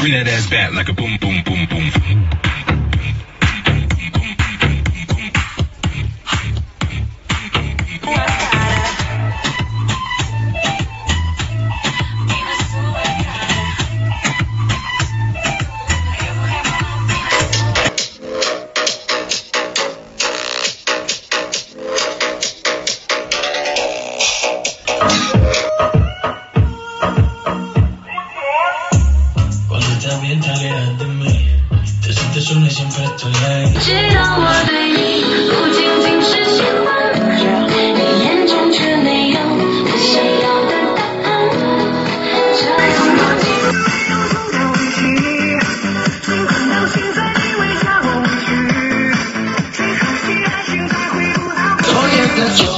Bring that ass back like a boom, boom, boom, boom. Cuando 讨厌太脸你知道我对你不仅仅是喜欢。你眼中却没有我想要的答案这样的剧情没有重头戏尽管都心酸你未嫁我未娶只可惜爱情再回不到昨